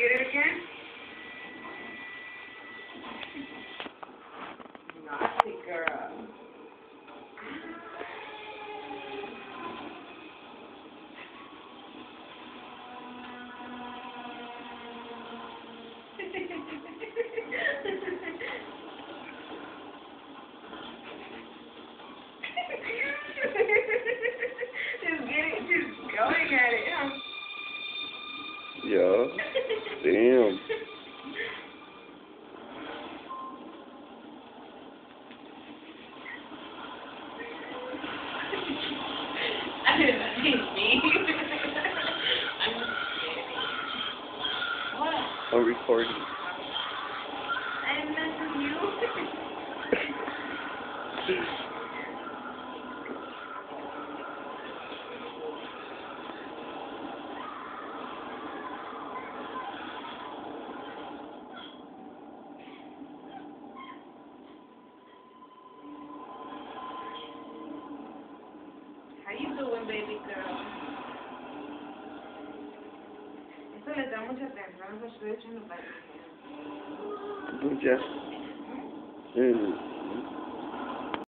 it again? Damn. I didn't think me. I'm just kidding. What? I'm recording. I'm messing you. How you doing, baby girl? Esto le da mucha atención, lo estoy echando para Ya. Mm.